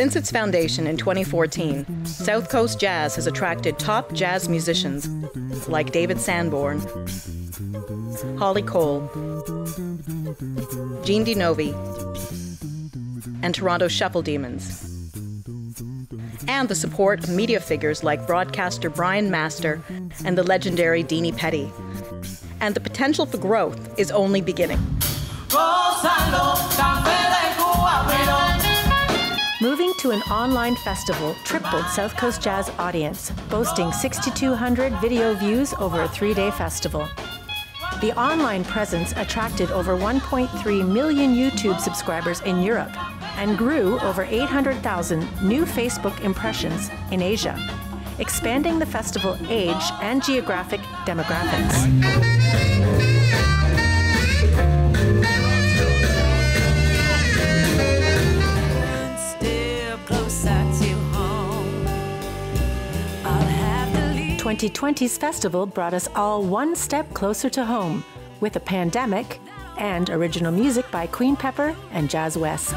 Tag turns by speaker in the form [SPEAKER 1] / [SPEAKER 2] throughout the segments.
[SPEAKER 1] Since its foundation in 2014, South Coast Jazz has attracted top jazz musicians like David Sanborn, Holly Cole, Gene DiNovi, and Toronto Shuffle Demons. And the support of media figures like broadcaster Brian Master and the legendary Dini Petty. And the potential for growth is only beginning.
[SPEAKER 2] Moving to an online festival tripled South Coast Jazz audience, boasting 6,200 video views over a three-day festival. The online presence attracted over 1.3 million YouTube subscribers in Europe and grew over 800,000 new Facebook impressions in Asia, expanding the festival age and geographic demographics. 2020's festival brought us all one step closer to home with a pandemic and original music by Queen Pepper and Jazz West.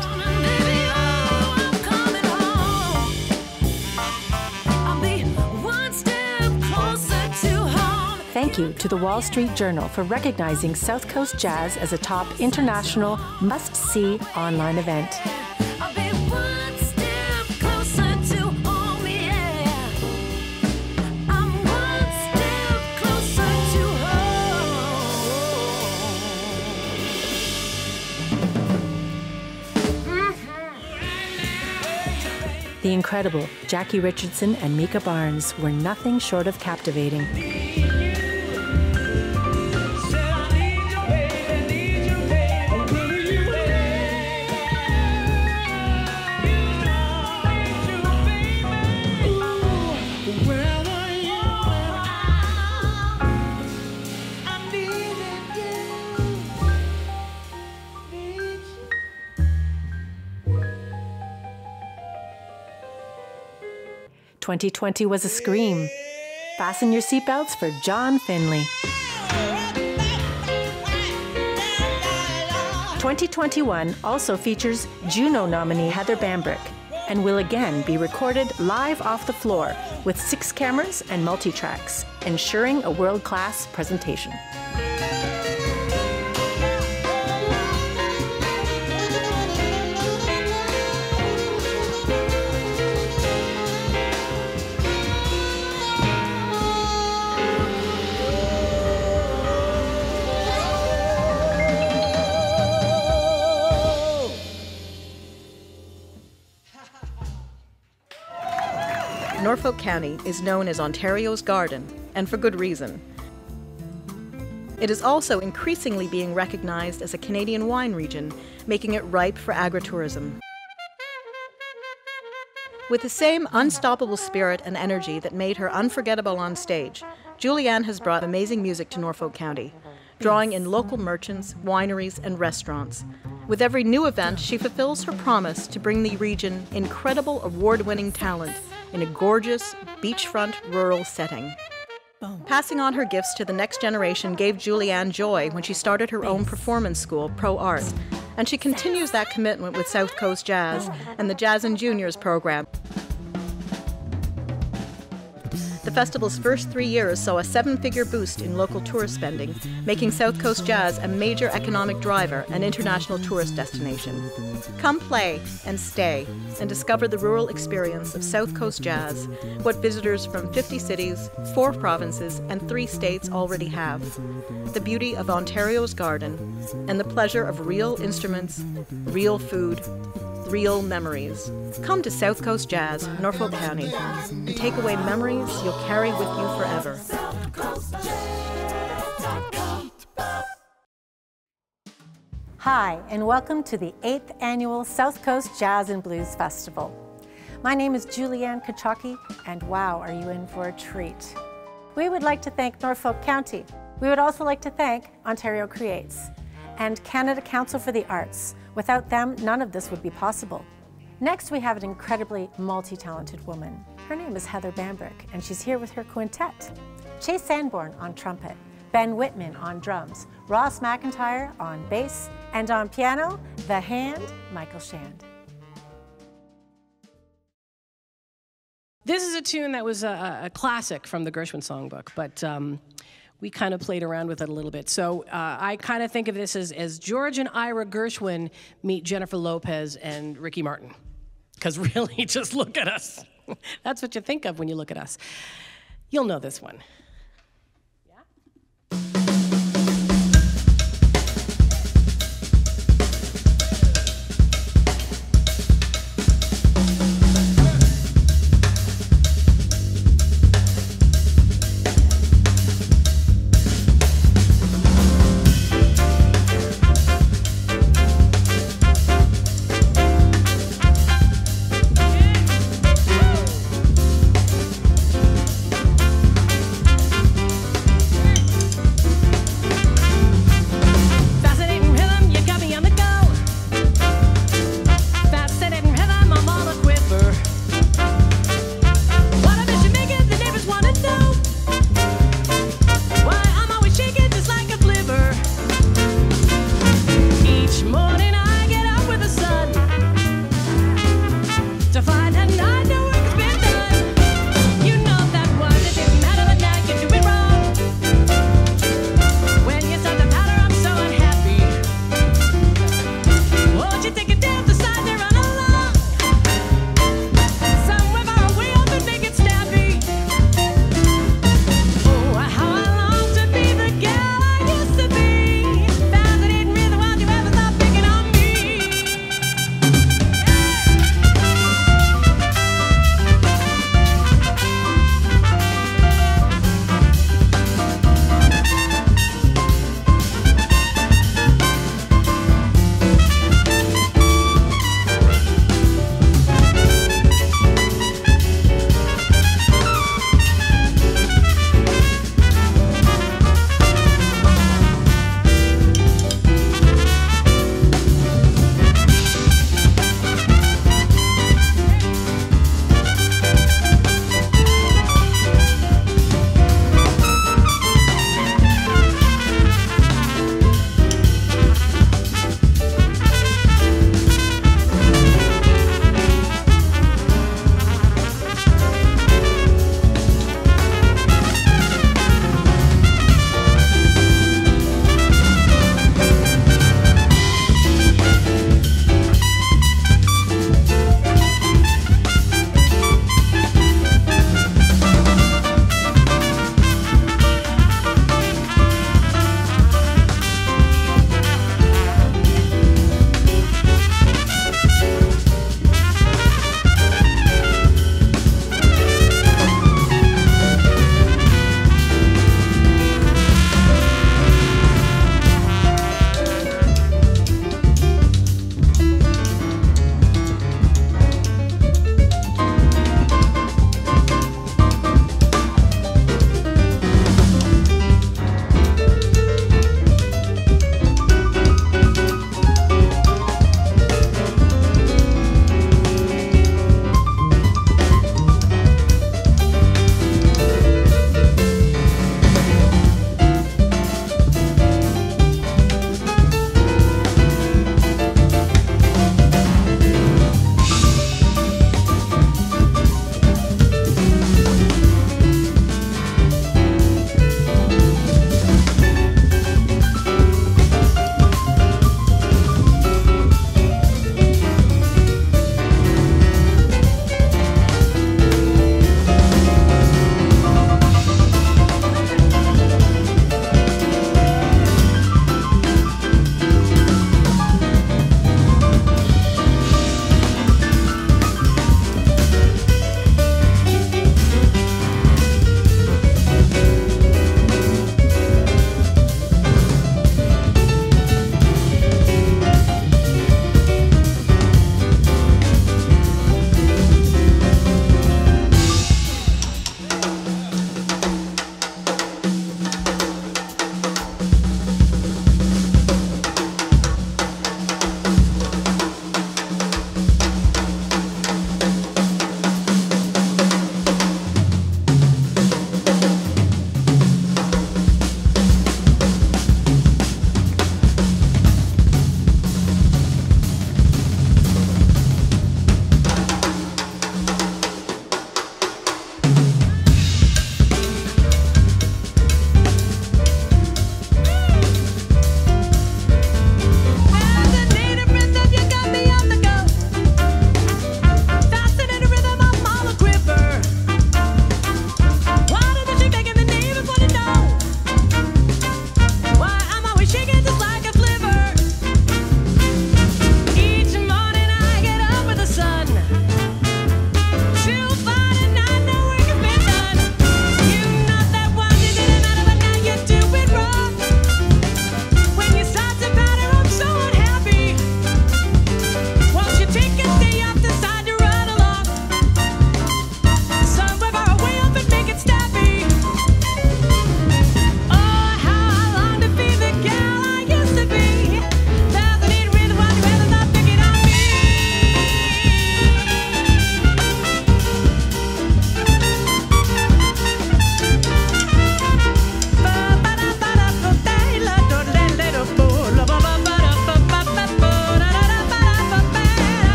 [SPEAKER 2] Thank you to the Wall Street Journal for recognizing South Coast Jazz as a top international must see online event. The incredible Jackie Richardson and Micah Barnes were nothing short of captivating. Twenty twenty was a scream. Fasten your seatbelts for John Finley. 2021 also features Juno nominee Heather Bambrick and will again be recorded live off the floor with six cameras and multi tracks, ensuring a world class presentation.
[SPEAKER 1] Norfolk County is known as Ontario's Garden, and for good reason. It is also increasingly being recognized as a Canadian wine region, making it ripe for agritourism. With the same unstoppable spirit and energy that made her unforgettable on stage, Juliann has brought amazing music to Norfolk County, drawing in local merchants, wineries, and restaurants. With every new event, she fulfills her promise to bring the region incredible award winning talent in a gorgeous, beachfront rural setting. Passing on her gifts to the next generation gave Juliann joy when she started her own performance school, Pro Art, and she continues that commitment with South Coast Jazz and the Jazz and Juniors program. The festival's first three years saw a seven figure boost in local tourist spending, making South Coast Jazz a major economic driver and international tourist destination. Come play and stay and discover the rural experience of South Coast Jazz, what visitors from 50 cities, four provinces, and three states already have. The beauty of Ontario's garden, and the pleasure of real instruments, real food, real memories. Come to South Coast Jazz, Norfolk County, and take away memories you'll carry with you forever.
[SPEAKER 2] Hi, and welcome to the 8th annual South Coast Jazz and Blues Festival. My name is Juliann Kuchocki, and wow, are you in for a treat. We would like to thank Norfolk County. We would also like to thank Ontario Creates and Canada Council for the Arts. Without them, none of this would be possible. Next, we have an incredibly multi-talented woman. Her name is Heather Bambrick, and she's here with her quintet. Chase Sanborn on trumpet, Ben Wittman on drums, Ross MacIntyre on bass, and on piano, the hand, Michael Shand.
[SPEAKER 3] This is a tune that was a, a classic from the Gershwin songbook, but um, we kind of played around with it a little bit. So uh, I kind of think of this as, as George and Ira Gershwin meet Jennifer Lopez and Ricky Martin. Because really, just look at us. That's what you think of when you look at us. You'll know this one.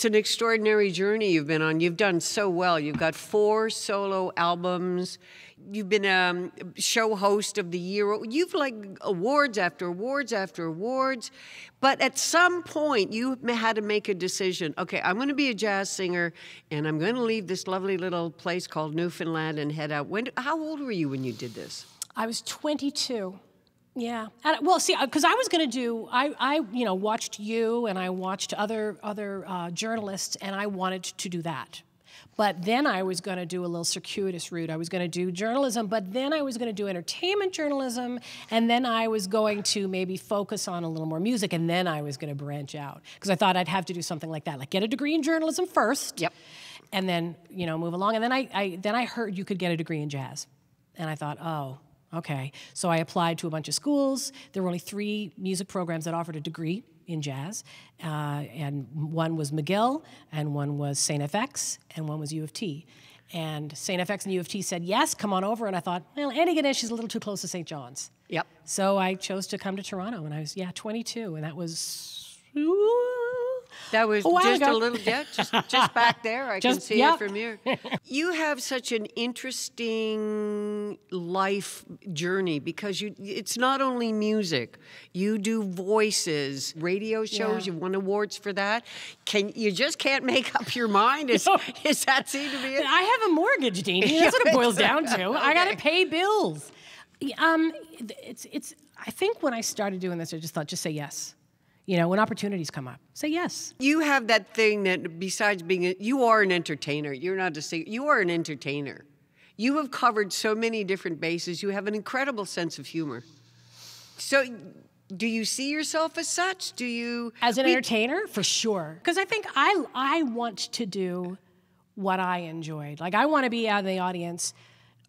[SPEAKER 4] It's an extraordinary journey you've been on. You've done so well. You've got four solo albums. You've been a um, show host of the year. You've like awards after awards after awards. But at some point, you had to make a decision. Okay, I'm going to be a jazz singer, and I'm going to leave this lovely little place called Newfoundland and head out. When? How old were you when you did this?
[SPEAKER 3] I was 22. Yeah. And, well, see, because I was going to do, I, I, you know, watched you and I watched other other uh, journalists, and I wanted to do that. But then I was going to do a little circuitous route. I was going to do journalism, but then I was going to do entertainment journalism, and then I was going to maybe focus on a little more music, and then I was going to branch out because I thought I'd have to do something like that, like get a degree in journalism first.
[SPEAKER 4] Yep.
[SPEAKER 3] And then you know move along, and then I, I then I heard you could get a degree in jazz, and I thought, oh, Okay, so I applied to a bunch of schools. There were only three music programs that offered a degree in jazz, uh, and one was McGill, and one was St. FX, and one was U of T. And St. FX and U of T said, yes, come on over. And I thought, well, Antigonish is a little too close to St. John's.
[SPEAKER 4] Yep.
[SPEAKER 3] So I chose to come to Toronto, and I was, yeah, 22, and that was.
[SPEAKER 4] That was
[SPEAKER 3] A
[SPEAKER 4] just
[SPEAKER 3] ago.
[SPEAKER 4] a little, yeah, just, just back there. I can see
[SPEAKER 3] yep.
[SPEAKER 4] it from here. You have such an interesting life journey because you. It's not only music. You do voices, radio shows.
[SPEAKER 3] Yeah.
[SPEAKER 4] You won awards for that. Can you just can't make up your mind? Is,
[SPEAKER 3] No.
[SPEAKER 4] is that seem to be it?
[SPEAKER 3] I have a mortgage, Dini. That's what it boils down to. I got to pay bills. Um, it's it's. I think when I started doing this, I just thought, just say yes. You know, when opportunities come up, say yes.
[SPEAKER 4] You have that thing that besides being a, you are an entertainer. You're not a singer. You are an entertainer. You have covered so many different bases. You have an incredible sense of humor. So, do you see yourself as such? Do you
[SPEAKER 3] As an
[SPEAKER 4] we-
[SPEAKER 3] entertainer, for sure. Because I think I I want to do what I enjoyed. Like I want to be out in the audience,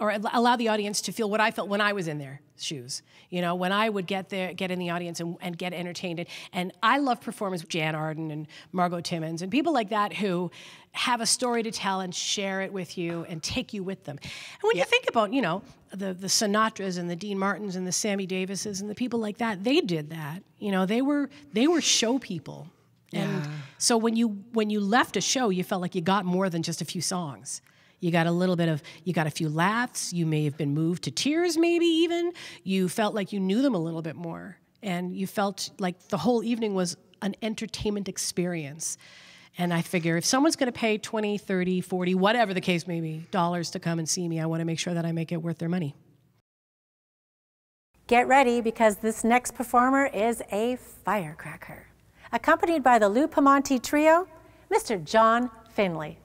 [SPEAKER 3] or allow the audience to feel what I felt when I was in their shoes. You know, when I would get there, get in the audience and, and get entertained. And, and I love performers, with Jann Arden and Margo Timmins and people like that who have a story to tell and share it with you and take you with them. And when you think about, you know, the the Sinatras and the Dean Martins and the Sammy Davises and the people like that, they did that. You know, they were they were show people. And so when you when you left a show, you felt like you got more than just a few songs. You got a little bit of you got a few laughs, you may have been moved to tears maybe even. You felt like you knew them a little bit more and you felt like the whole evening was an entertainment experience. And I figure if someone's going to pay 20, 30, 40, whatever the case may be, dollars to come and see me, I want to make sure that I make it worth their money.
[SPEAKER 2] Get ready because this next performer is a firecracker. Accompanied by the Lou Pomanti Trio, Mr. John Finley.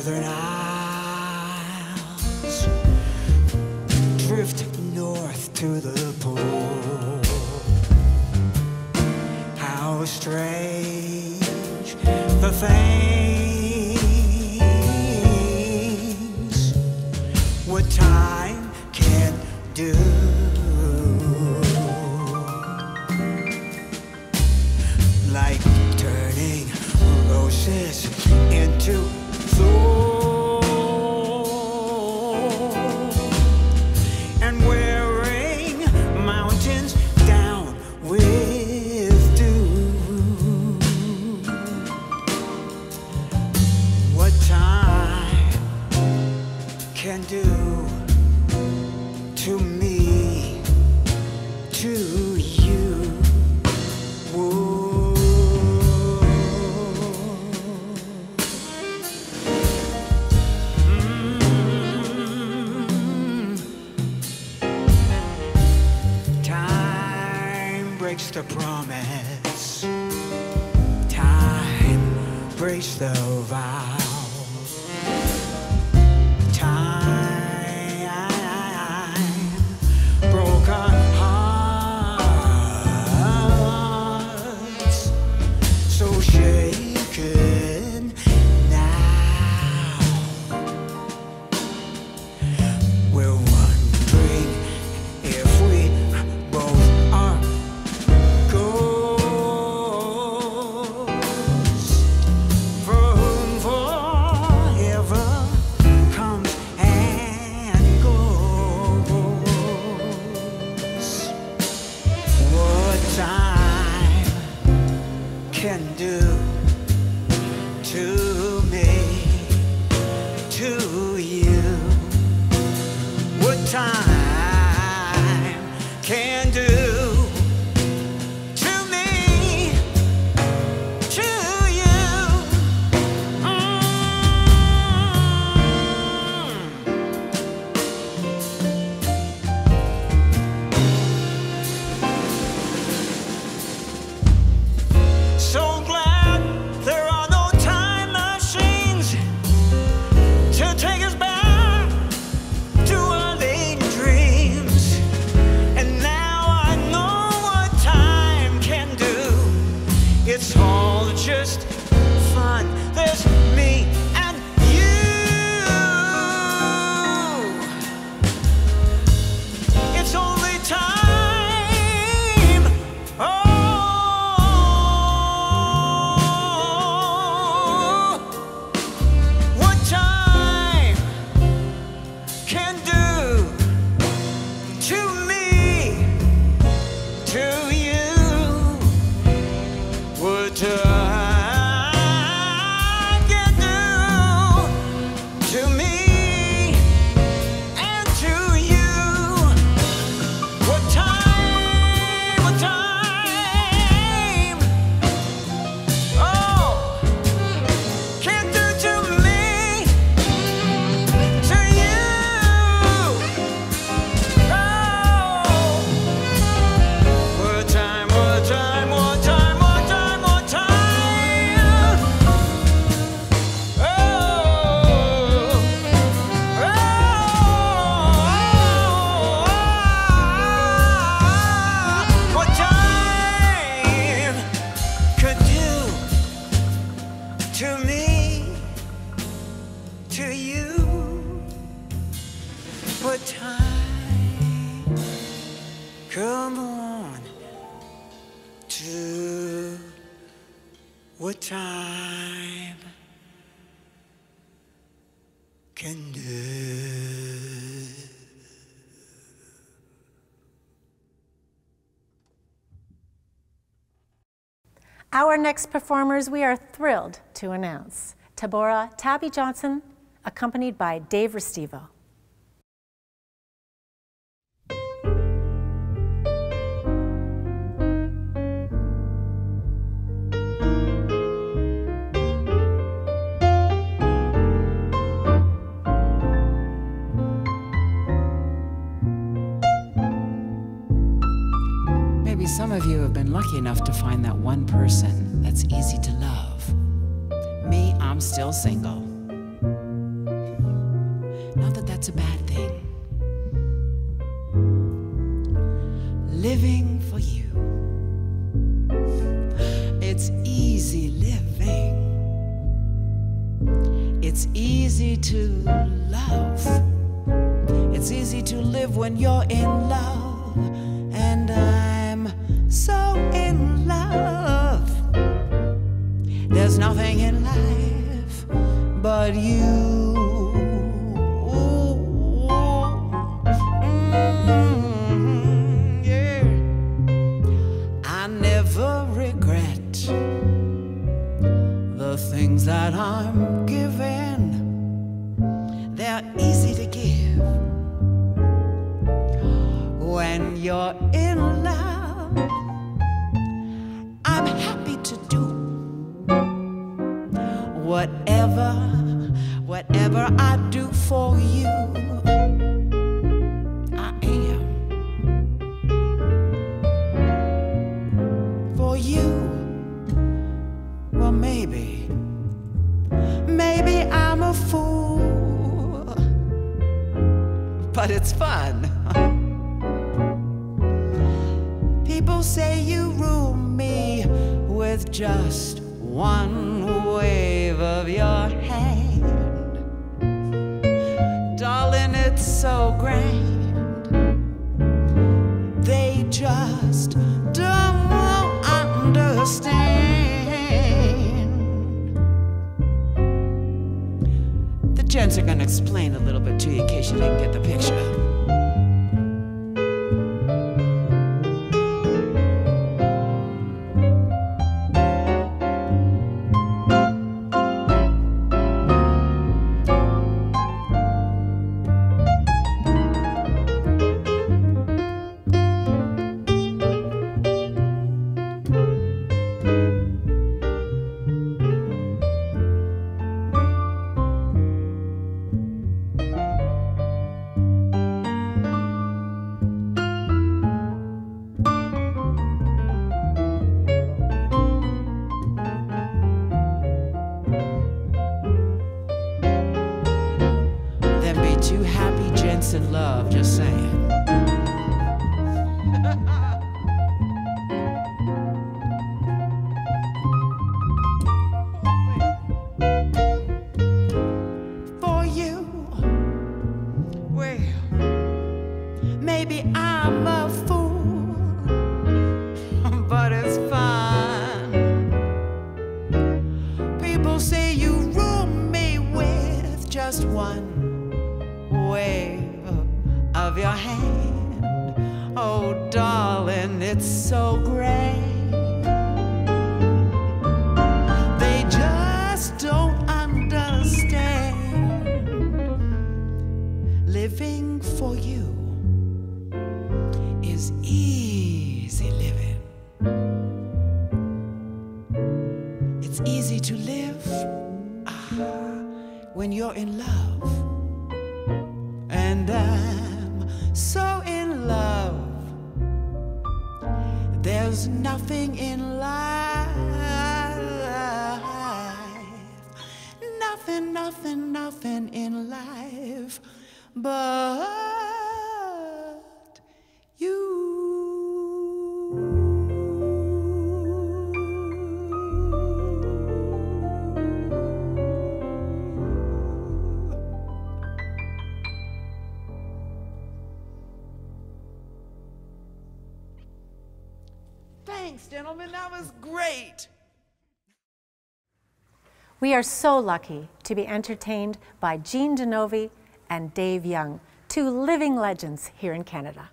[SPEAKER 5] Southern Isles
[SPEAKER 2] Our next performers, we are thrilled to announce dTaborah Tabby Johnson, accompanied by Dave Restivo.
[SPEAKER 5] Some of you have been lucky enough to find that one person that's easy to love. Me, I'm still single. Not that that's a bad thing. Living for you. It's easy living. It's easy to love. It's easy to live when you're in love. And I'm There's nothing in life but you. Mm. I never regret the things that I'm given. They're easy to give when you're whatever, whatever I do for you. I am for you. Well, maybe, maybe I'm a fool, but it's fun. People say you rule me with just one wave of your hand. Darling, it's so grand. They just don't understand. The gents are gonna explain a little bit to you in case you didn't get the picture. love, just saying.
[SPEAKER 2] We are so lucky to be entertained by Gene DiNovi and Dave Young, two living legends here in Canada.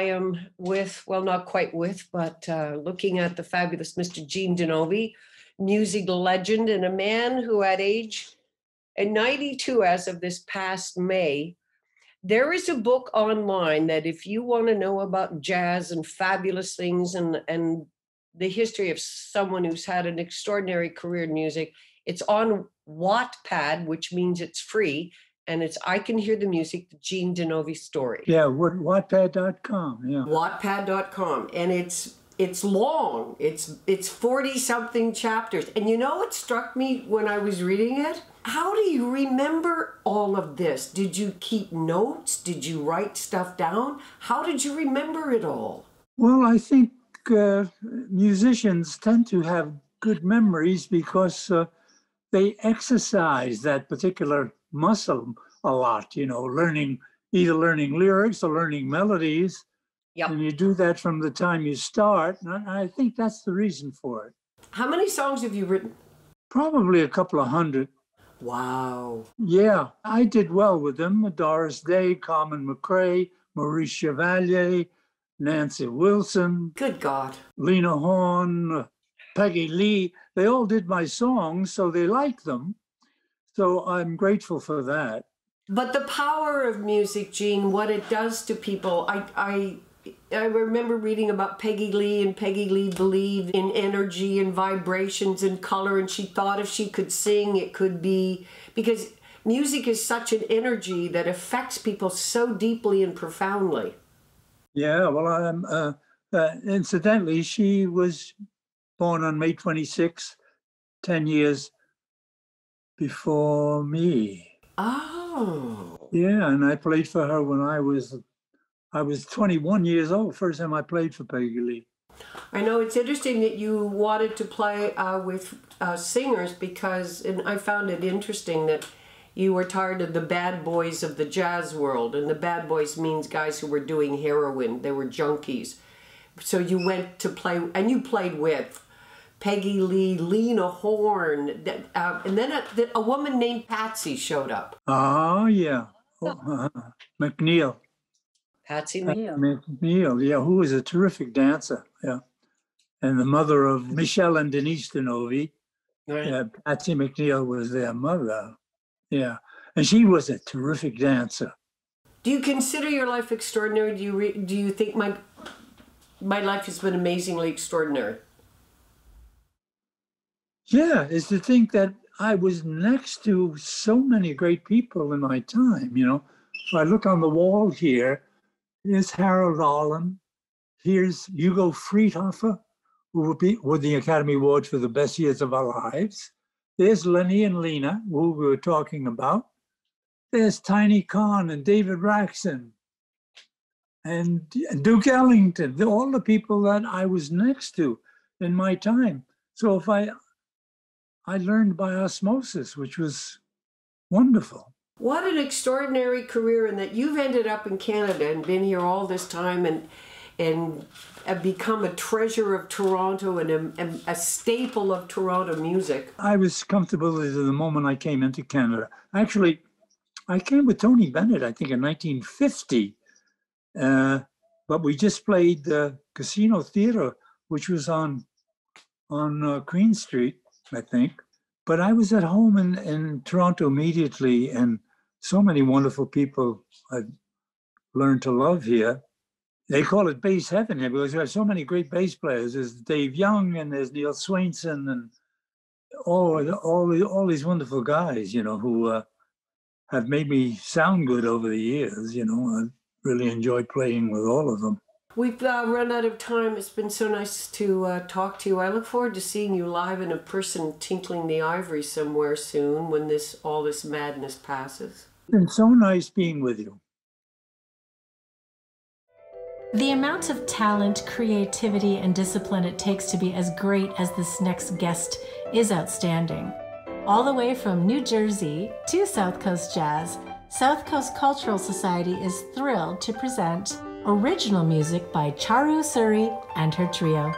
[SPEAKER 4] I am with, well, not quite with, but uh, looking at the fabulous Mr. Gene DiNovi, music legend, and a man who, at age at 92, as of this past May, there is a book online that if you want to know about jazz and fabulous things and and the history of someone who's had an extraordinary career in music, it's on Wattpad, which means it's free, and it's I Can Hear the Music, the Gene DiNovi story.
[SPEAKER 6] Yeah, what, Wattpad.com. Yeah.
[SPEAKER 4] Wattpad.com, and it's it's long. It's it's forty something chapters, and you know what struck me when I was reading it? How do you remember all of this? Did you keep notes? Did you write stuff down? How did you remember it all?
[SPEAKER 6] Well, I think uh, musicians tend to have good memories because uh, they exercise that particular muscle a lot, you know, learning either learning lyrics or learning melodies.
[SPEAKER 4] Yep.
[SPEAKER 6] And you do that from the time you start. And I think that's the reason for it.
[SPEAKER 4] How many songs have you written?
[SPEAKER 6] Probably a couple of hundred.
[SPEAKER 4] Wow.
[SPEAKER 6] Yeah, I did well with them. Doris Day, Carmen McRae, Maurice Chevalier, Nancy Wilson,
[SPEAKER 4] Good God.
[SPEAKER 6] Lena Horne, Peggy Lee. They all did my songs, so they liked them. So I'm grateful for that.
[SPEAKER 4] But the power of music, Gene, what it does to people, I I I remember reading about Peggy Lee and Peggy Lee believed in energy and vibrations and color and she thought if she could sing it could be because music is such an energy that affects people so deeply and profoundly.
[SPEAKER 6] Yeah, well, I'm, uh, uh, incidentally, she was born on May 26, 10 years before me.
[SPEAKER 4] Oh.
[SPEAKER 6] Yeah, and I played for her when I was I was 21 years old. First time I played for Peggy Lee.
[SPEAKER 4] I know it's interesting that you wanted to play uh, with uh, singers because, and I found it interesting that you were tired of the bad boys of the jazz world, and the bad boys means guys who were doing heroin. They were junkies. So you went to play, and you played with Peggy Lee, Lena Horne, uh, and then a, a woman named Patsy showed up.
[SPEAKER 6] Oh yeah, oh, McNeil.
[SPEAKER 4] Patsy
[SPEAKER 6] McNeil, McNeil, yeah, who was a terrific dancer. Yeah, and the mother of Michelle and Denise DiNovi. Yeah, Patsy McNeil was their mother. Yeah, and she was a terrific dancer.
[SPEAKER 4] Do you consider your life extraordinary? Do you re- do you think my my life has been amazingly extraordinary?
[SPEAKER 6] Yeah, is to think that I was next to so many great people in my time. You know, if I look on the wall here, here's Harold Arlen, here's Hugo Friedhofer, who will be won the Academy Award for the best years of our lives. There's Lenny and Lena, who we were talking about. There's Tiny Kahn and David Raksin and Duke Ellington, all the people that I was next to in my time. So if I I learned by osmosis, which was wonderful.
[SPEAKER 4] What an extraordinary career, and that you've ended up in Canada and been here all this time and and have become a treasure of Toronto and a, a staple of Toronto music.
[SPEAKER 6] I was comfortable the the moment I came into Canada. Actually, I came with Tony Bennett, I think, in 1950. Uh, but we just played the Casino Theatre, which was on on uh, Queen Street, I think. But I was at home in, in Toronto immediately, and so many wonderful people I've learned to love here. They call it bass heaven here because there are so many great bass players. There's Dave Young and there's Neil Swainson and all all all these wonderful guys, you know, who uh, have made me sound good over the years. You know, I really enjoy playing with all of them.
[SPEAKER 4] We've uh, run out of time. It's been so nice to uh, talk to you. I look forward to seeing you live in a person tinkling the ivory somewhere soon when this all this madness passes.
[SPEAKER 6] It's been so nice being with you.
[SPEAKER 2] The amount of talent, creativity, and discipline it takes to be as great as this next guest is outstanding. All the way from New Jersey to South Coast Jazz, South Coast Cultural Society is thrilled to present original music by Charu Suri and her trio.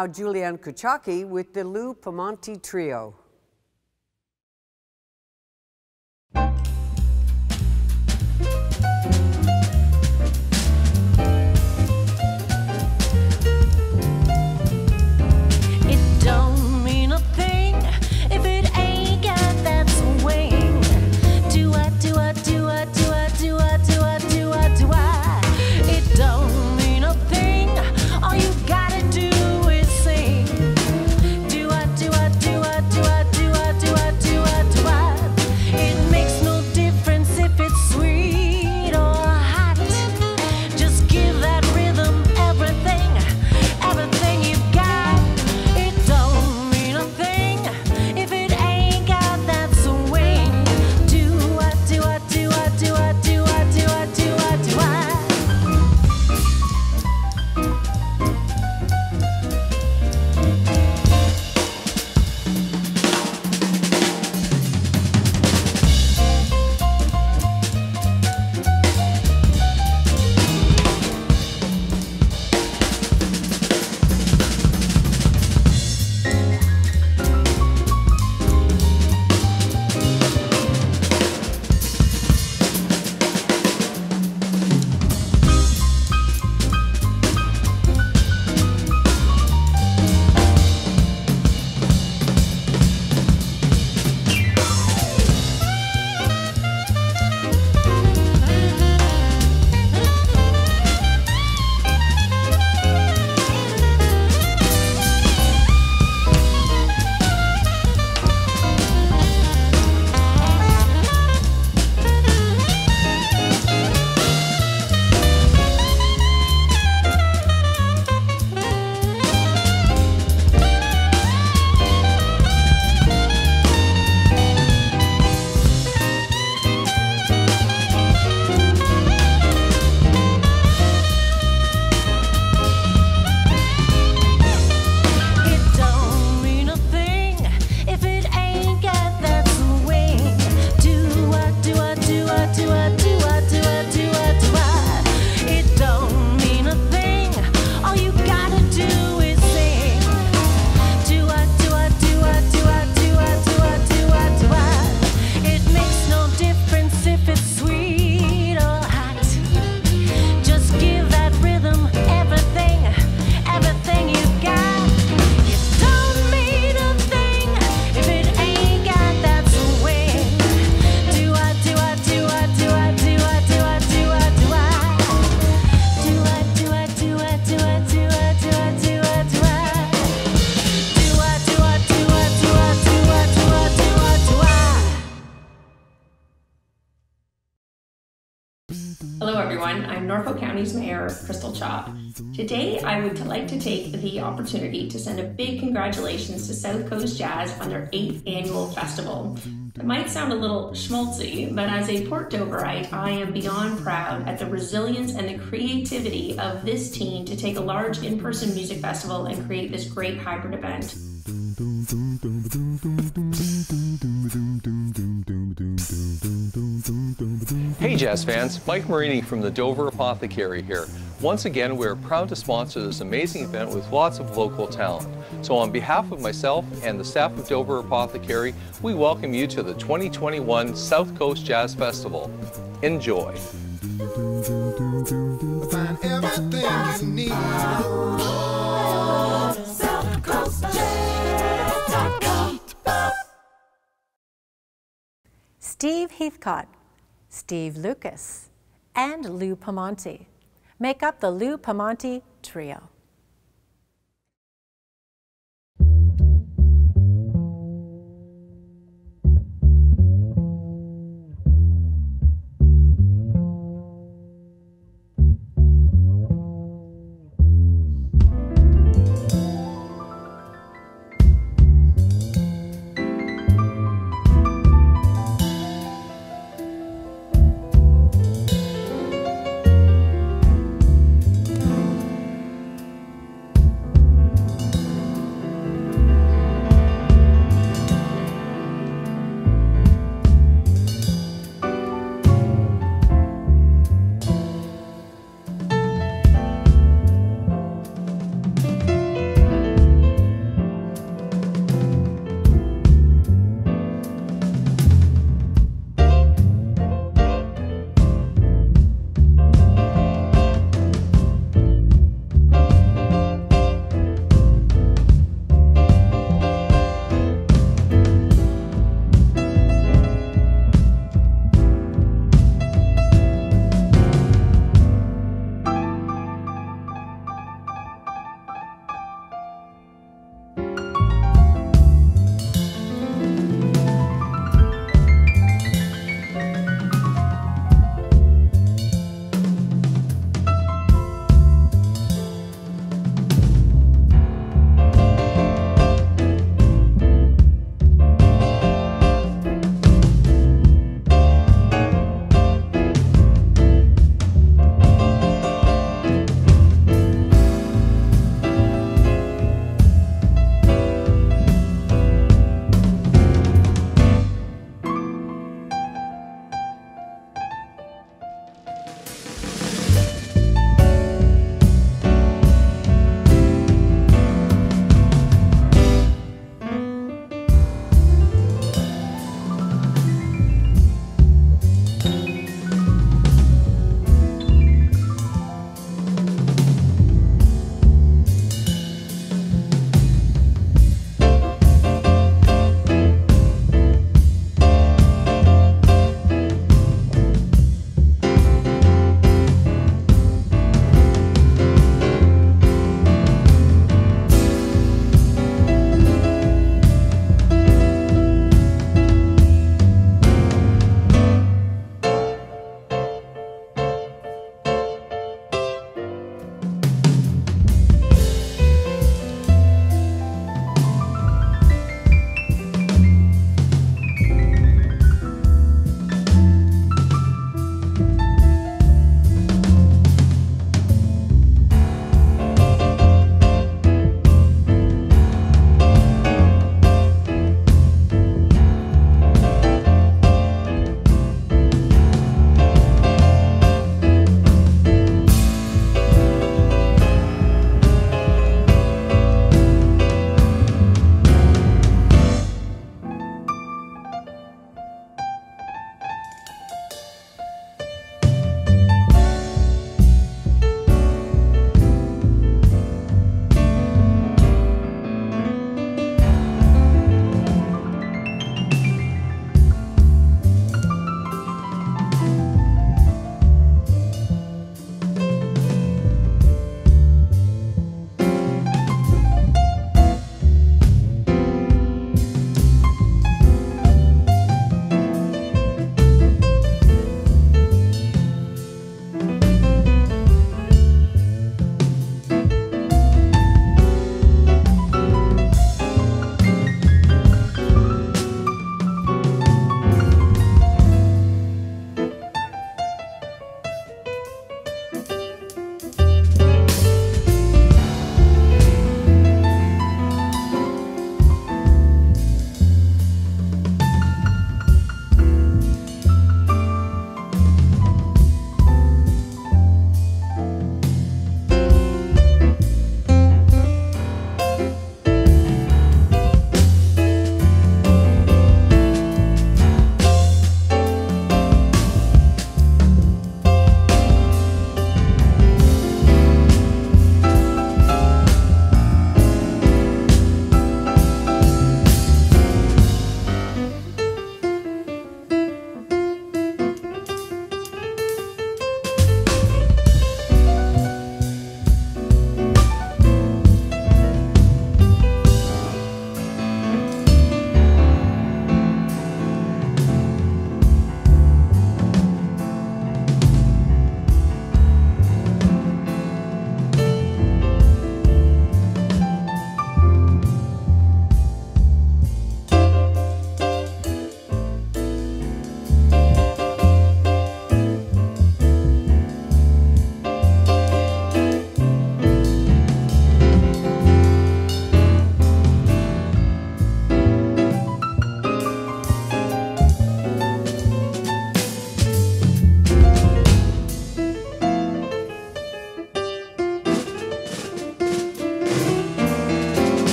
[SPEAKER 4] Now Juliann Kuchocki with the Lou Pomanti Trio.
[SPEAKER 7] Like to take the opportunity to send a big congratulations to South Coast Jazz on their eighth annual festival. It might sound a little schmaltzy, but as a Port Doverite, I am beyond proud at the resilience and the creativity of this team to take a large in person music festival and create this great hybrid event.
[SPEAKER 8] Hey Jazz fans, Mike Marini from the Dover Apothecary here. Once again, we're proud to sponsor this amazing event with lots of local talent. So on behalf of myself and the staff of Dover Apothecary, we welcome you to the 2021 South Coast Jazz Festival. Enjoy.
[SPEAKER 9] Find everything you need.
[SPEAKER 2] Steve Heathcote, Steve Lucas, and Lou Pomanti make up the Lou Pomanti Trio.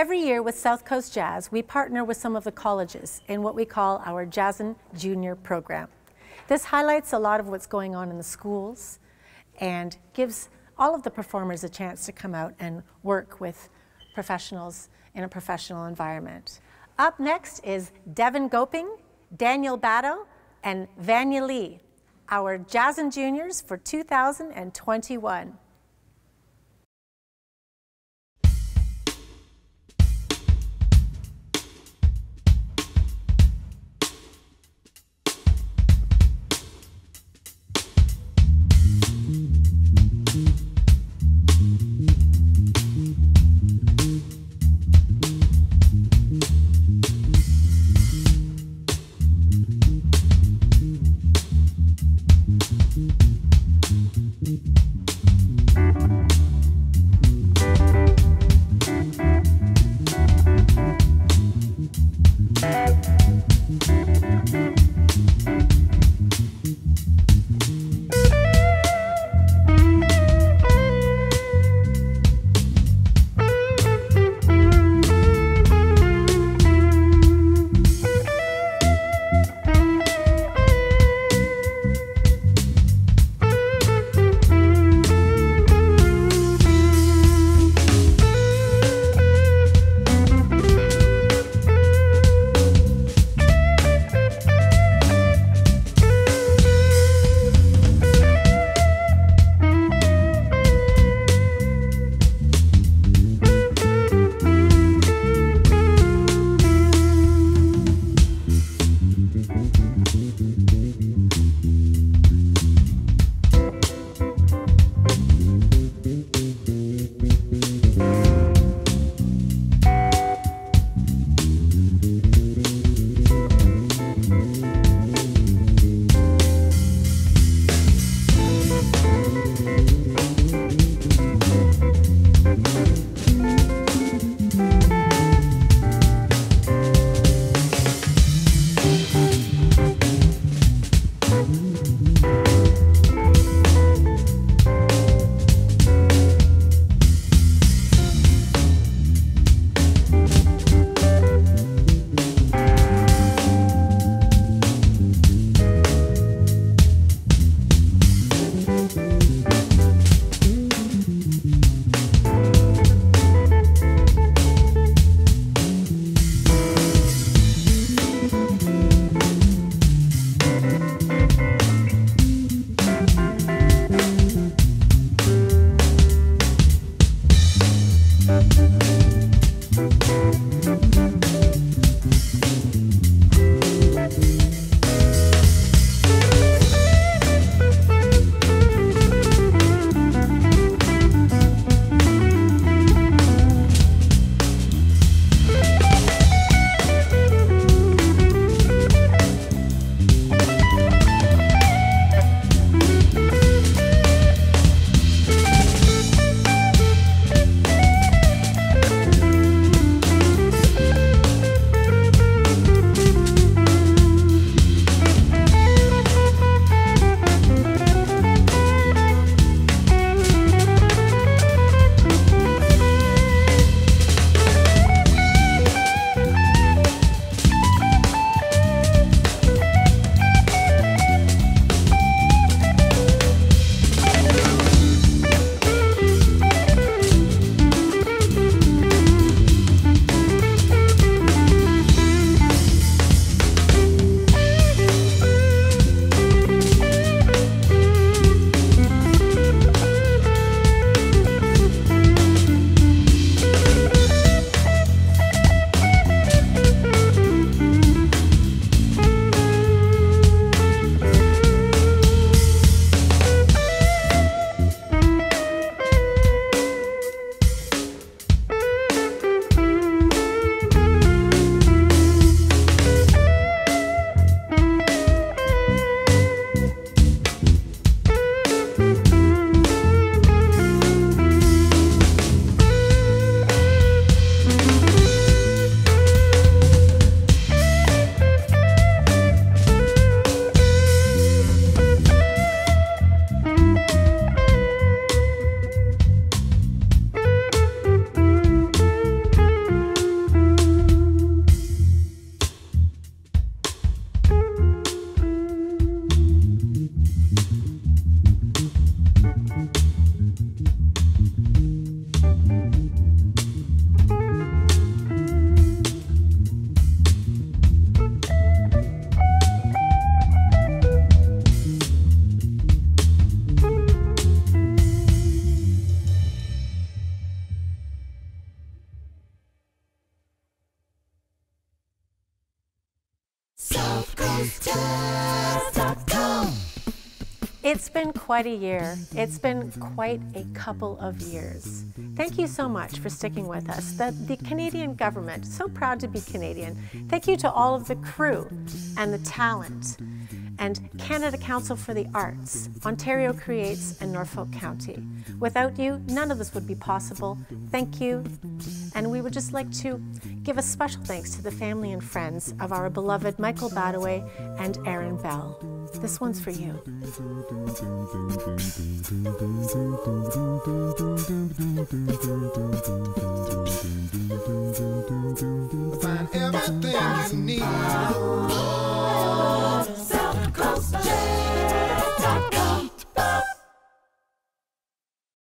[SPEAKER 2] Every year with South Coast Jazz, we partner with some of the colleges in what we call our Jazzin' Junior program. This highlights a lot of what's going on in the schools and gives all of the performers a chance to come out and work with professionals in a professional environment. Up next is Devin Goping, Daniel Batto, and Vanya Lee, our Jazzin' Juniors for 2021. Been quite a year. It's been quite a couple of years. Thank you so much for sticking with us. The, the Canadian government, so proud to be Canadian. Thank you to all of the crew and the talent and Canada Council for the Arts, Ontario Creates, and Norfolk County. Without you, none of this would be possible. Thank you. And we would just like to give a special thanks to the family and friends of our beloved Michael Badawoy and Aaron Bell. This one's for you.
[SPEAKER 9] Find everything. Coast Jam.